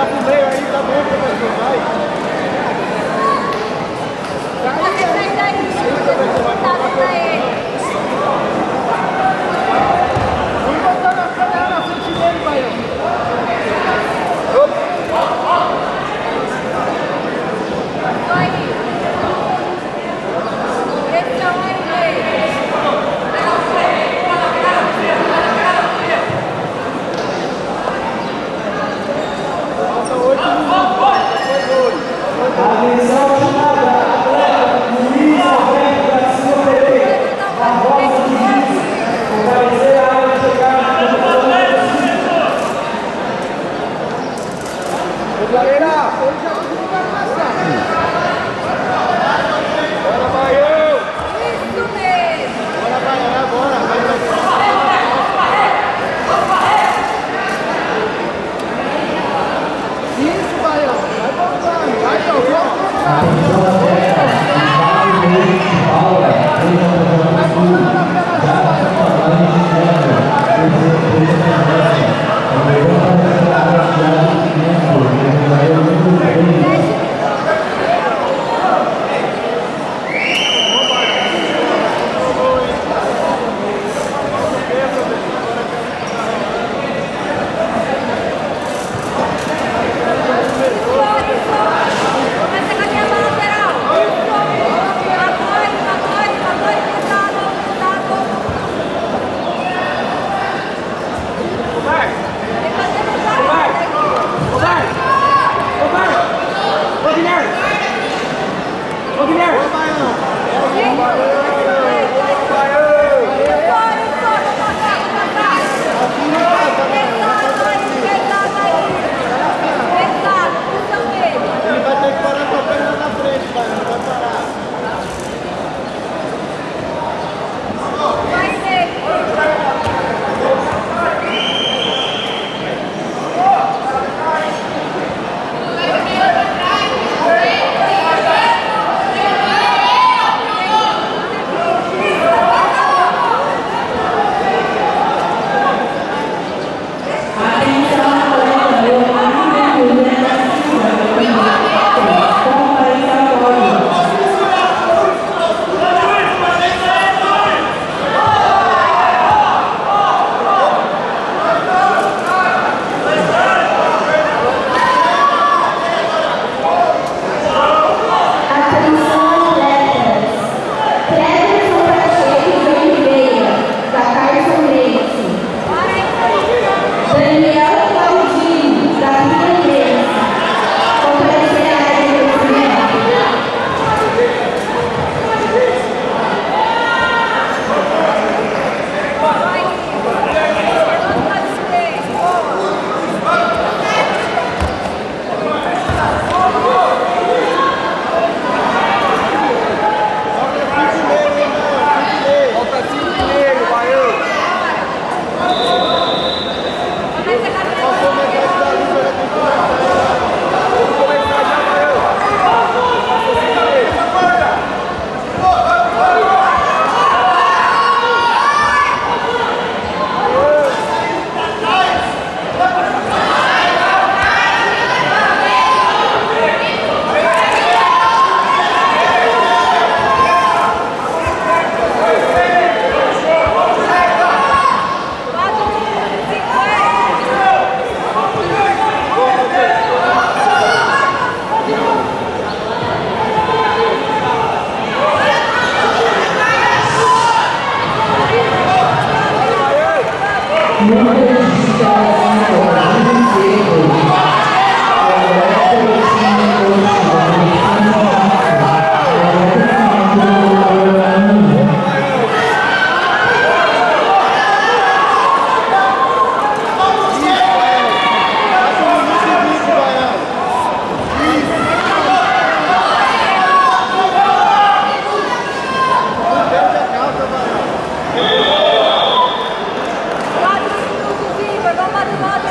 Dá pro meio aí, tá meio, professor, vai. Sai vai Sai. Ahora, Thank you.